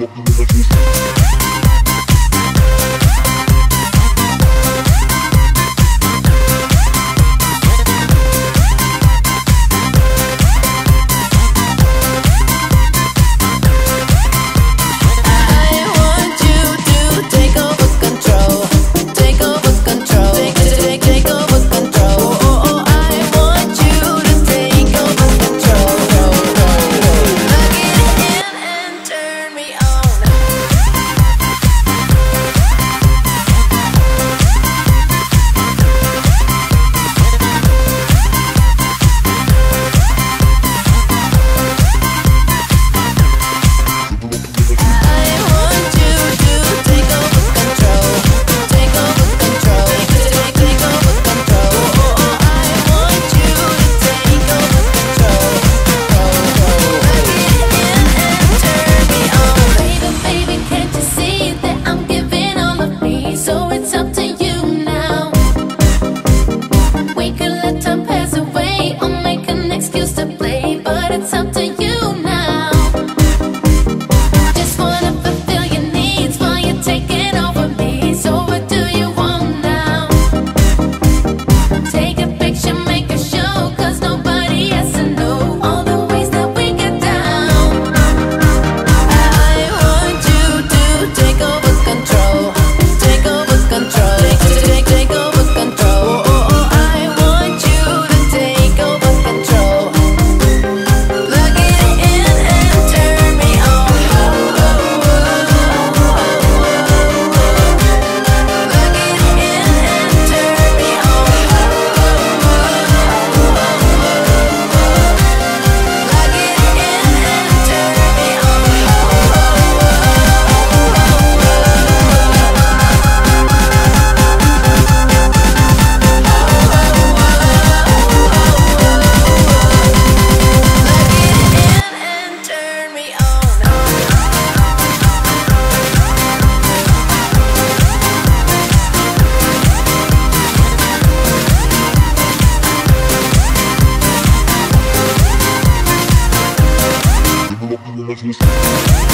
looking in the juice. mesmo.